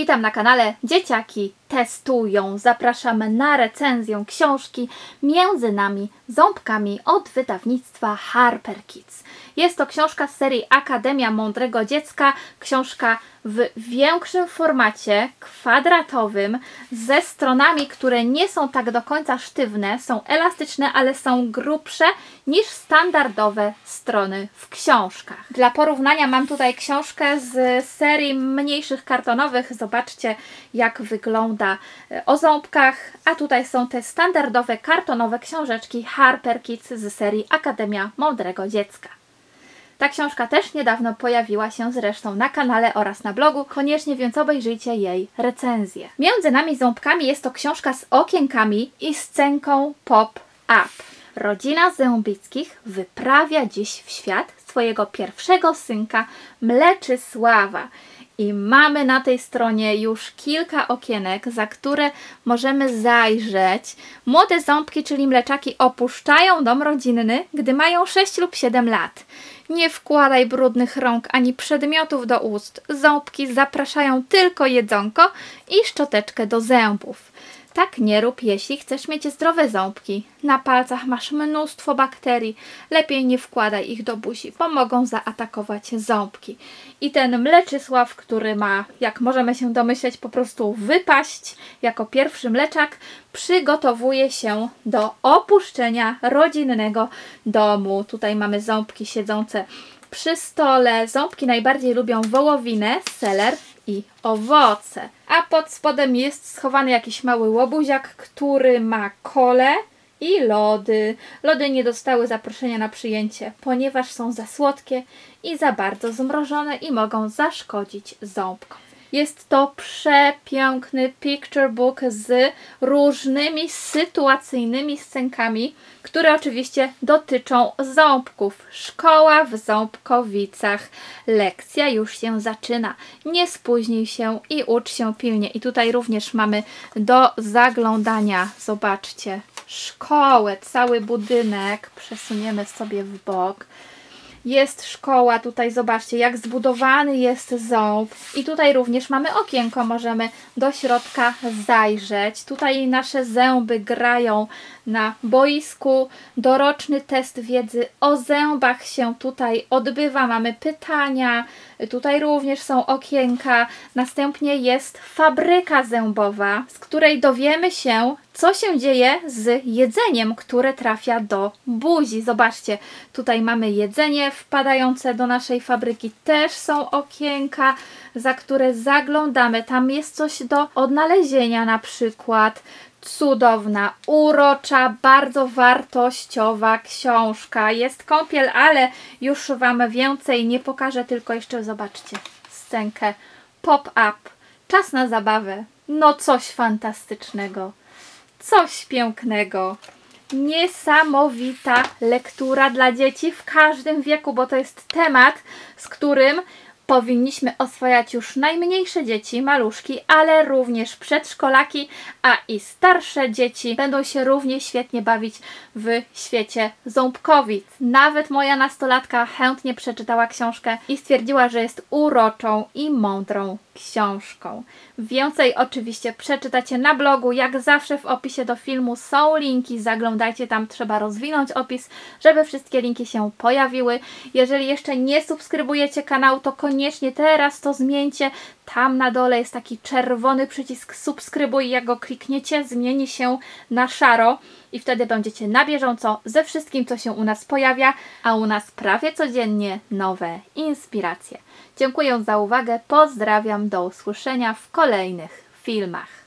Witam na kanale Dzieciaki Testują. Zapraszamy na recenzję książki Między nami ząbkami od wydawnictwa Harper Kids. Jest to książka z serii Akademia Mądrego Dziecka, książka w większym formacie, kwadratowym, ze stronami, które nie są tak do końca sztywne, są elastyczne, ale są grubsze niż standardowe strony w książkach. Dla porównania mam tutaj książkę z serii mniejszych kartonowych. Zobaczcie, jak wygląda e, o ząbkach, a tutaj są te standardowe kartonowe książeczki Harper Kids z serii Akademia Mądrego Dziecka. Ta książka też niedawno pojawiła się zresztą na kanale oraz na blogu, koniecznie więc obejrzyjcie jej recenzję. Między nami ząbkami jest to książka z okienkami i scenką pop-up. Rodzina Zębickich wyprawia dziś w świat swojego pierwszego synka Mleczysława. I mamy na tej stronie już kilka okienek, za które możemy zajrzeć. Młode ząbki, czyli mleczaki, opuszczają dom rodzinny, gdy mają 6 lub 7 lat. Nie wkładaj brudnych rąk ani przedmiotów do ust. Ząbki zapraszają tylko jedzonko i szczoteczkę do zębów. Tak nie rób, jeśli chcesz mieć zdrowe ząbki. Na palcach masz mnóstwo bakterii. Lepiej nie wkładaj ich do buzi, bo mogą zaatakować ząbki. I ten Mleczysław, który ma, jak możemy się domyśleć, po prostu wypaść jako pierwszy mleczak, przygotowuje się do opuszczenia rodzinnego domu. Tutaj mamy ząbki siedzące przy stole. Ząbki najbardziej lubią wołowinę, seler i owoce. A pod spodem jest schowany jakiś mały łobuziak, który ma kole i lody. Lody nie dostały zaproszenia na przyjęcie, ponieważ są za słodkie i za bardzo zmrożone i mogą zaszkodzić ząbkom. Jest to przepiękny picture book z różnymi sytuacyjnymi scenkami, które oczywiście dotyczą ząbków. Szkoła w Ząbkowicach. Lekcja już się zaczyna. Nie spóźnij się i ucz się pilnie. I tutaj również mamy do zaglądania, zobaczcie, szkołę, cały budynek. Przesuniemy sobie w bok jest szkoła, tutaj zobaczcie jak zbudowany jest ząb i tutaj również mamy okienko, możemy do środka zajrzeć. Tutaj nasze zęby grają na boisku. Doroczny test wiedzy o zębach się tutaj odbywa. Mamy pytania, tutaj również są okienka. Następnie jest fabryka zębowa, z której dowiemy się, co się dzieje z jedzeniem, które trafia do buzi. Zobaczcie, tutaj mamy jedzenie wpadające do naszej fabryki. Też są okienka, za które zaglądamy. Tam jest coś do odnalezienia na przykład cudowna, urocza, bardzo wartościowa książka. Jest kąpiel, ale już Wam więcej nie pokażę, tylko jeszcze zobaczcie scenkę pop-up. Czas na zabawę. No coś fantastycznego. Coś pięknego. Niesamowita lektura dla dzieci w każdym wieku, bo to jest temat, z którym powinniśmy oswajać już najmniejsze dzieci, maluszki, ale również przedszkolaki, a i starsze dzieci będą się równie świetnie bawić w świecie ząbkowic. Nawet moja nastolatka chętnie przeczytała książkę i stwierdziła, że jest uroczą i mądrą książką. Więcej oczywiście przeczytacie na blogu, jak zawsze w opisie do filmu są linki, zaglądajcie tam, trzeba rozwinąć opis, żeby wszystkie linki się pojawiły. Jeżeli jeszcze nie subskrybujecie kanału, to koniecznie teraz to zmieńcie. Tam na dole jest taki czerwony przycisk subskrybuj, jak go klikniecie, zmieni się na szaro i wtedy będziecie na bieżąco ze wszystkim, co się u nas pojawia, a u nas prawie codziennie nowe inspiracje. Dziękuję za uwagę, pozdrawiam, do usłyszenia w kolejnych filmach.